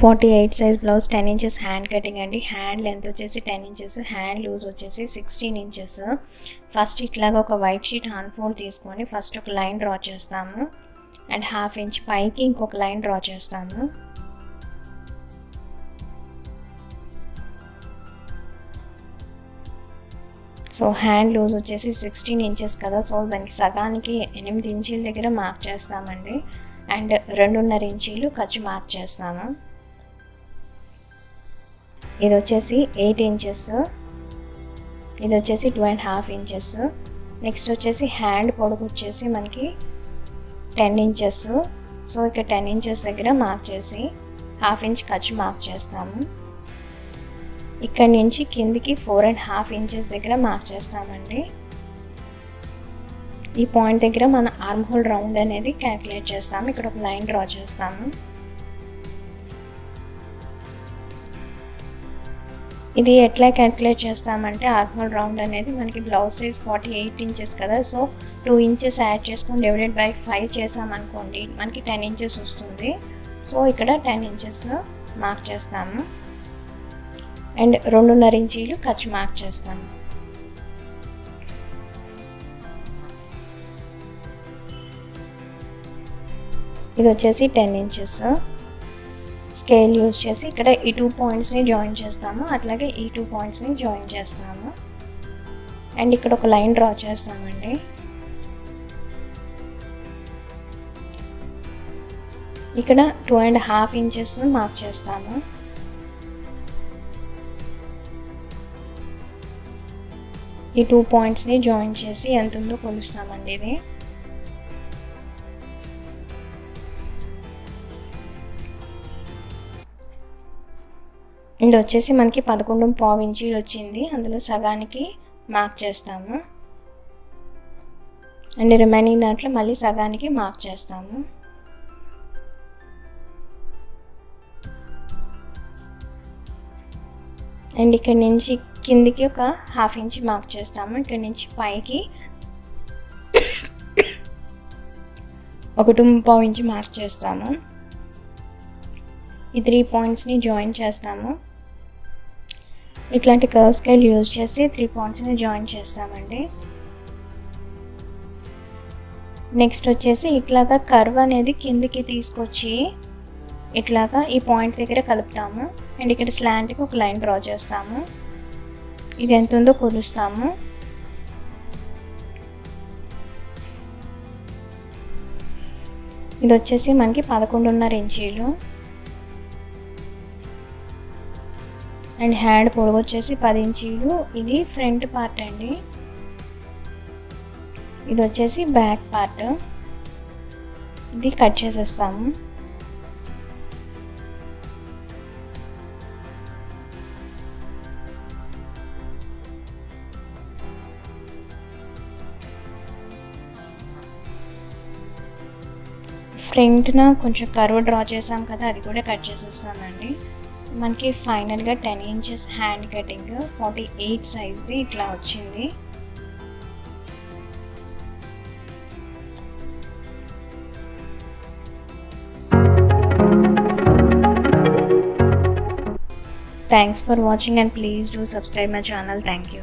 Forty eight size blouse ten inches hand cutting అండి. Hand length వచ్చేసి ten inches hand loose వచ్చేసి sixteen inches first ఇట్లాగా ఒక white sheet హాన్ fold తీసుకొని first ఒక లైన్ డ్రా చేస్తాము. అండ్ హాఫ్ ఇంచ్ పైకి ఇంకొక లైన్ డ్రా చేస్తాము. సో హ్యాండ్ లూజ్ వచ్చేసి సిక్స్టీన్ ఇంచెస్ కదా. సో దానికి సగానికి ఎనిమిది ఇంచీల దగ్గర మార్క్ చేస్తామండి. అండ్ రెండున్నర ఇంచీలు ఖర్చు మార్క్ చేస్తాము. ఇది వచ్చేసి ఎయిట్ ఇంచెస్. ఇది వచ్చేసి two and half inches. Next వచ్చేసి హ్యాండ్ పొడుగు వచ్చేసి మనకి టెన్ ఇంచెస్. సో ఇక టెన్ ఇంచెస్ దగ్గర మార్క్ చేసి హాఫ్ ఇంచ్ ఖర్చు మార్క్ చేస్తాము. ఇక్కడ నుంచి కిందికి ఫోర్ అండ్ హాఫ్ ఇంచెస్ దగ్గర మార్క్ చేస్తామండి. ఈ పాయింట్ దగ్గర మన ఆర్మ్ హోల్ రౌండ్ అనేది క్యాలిక్యులేట్ చేస్తాము. ఇక్కడ ఒక లైన్ డ్రా చేస్తాము. ఇది ఎట్లా క్యాల్కులేట్ చేస్తామంటే ఆర్మల్ రౌండ్ అనేది మనకి blouse size forty eight inches కదా. సో టూ ఇంచెస్ యాడ్ చేసుకొని డివైడెడ్ బై ఫైవ్ చేసామనుకోండి మనకి టెన్ ఇంచెస్ వస్తుంది. సో ఇక్కడ టెన్ ఇంచెస్ మార్క్ చేస్తాము. అండ్ రెండున్నర ఇంచీలు ఖర్చు మార్క్ చేస్తాము. ఇది వచ్చేసి టెన్ ఇంచెస్ స్కేల్ యూజ్ చేసి ఇక్కడ ఈ టూ పాయింట్స్ని జాయిన్ చేస్తాము. అట్లాగే ఈ టూ పాయింట్స్ని జాయిన్ చేస్తాము. అండ్ ఇక్కడ ఒక లైన్ డ్రా చేస్తామండి. ఇక్కడ two and half inches mark చేస్తాము. ఈ టూ పాయింట్స్ని జాయిన్ చేసి ఎంత ఉందో కొలుస్తామండి ఇది. ఇది వచ్చేసి మనకి పదకొండు పావు ఇంచీలు వచ్చింది అందులో సగానికి మార్క్ చేస్తాము. అండ్ రిమైనింగ్ దాంట్లో మళ్ళీ సగానికి మార్క్ చేస్తాము. అండ్ ఇక్కడ నుంచి కిందికి ఒక హాఫ్ ఇంచ్ మార్క్ చేస్తాము. ఇక్కడ నుంచి పైకి ఒకటి పావు ఇంచ్ మార్క్ చేస్తాము. ఈ త్రీ పాయింట్స్ని జాయిన్ చేస్తాము. ఇట్లాంటి కర్వ్ స్కేల్ యూజ్ చేసి త్రీ పాయింట్స్ని జాయిన్ చేస్తామండి. నెక్స్ట్ వచ్చేసి ఇట్లాగా కర్వ్ అనేది కిందికి తీసుకొచ్చి ఇట్లాగా ఈ పాయింట్ దగ్గర కలుపుతాము. అండ్ ఇక్కడ స్లాంట్కి ఒక లైన్ డ్రా చేస్తాము. ఇది ఎంత ఉందో కొలుస్తాము. ఇది వచ్చేసి మనకి పదకొండున్నర ఇంచీలు అండ్ హ్యాండ్ పొడవు వచ్చేసి పది ఇంచీలు. ఇది ఫ్రంట్ పార్ట్ అండి. ఇది వచ్చేసి బ్యాక్ పార్ట్. ఇది కట్ చేసేస్తాము. ఫ్రంట్న కొంచెం కర్వ్ డ్రా చేసాం కదా అది కూడా కట్ చేసేస్తానండి. మనకి ఫైనల్గా ten inches hand cutting forty eight సైజ్ది ఇట్లా వచ్చింది. Thanks for watching and please do subscribe my channel thank you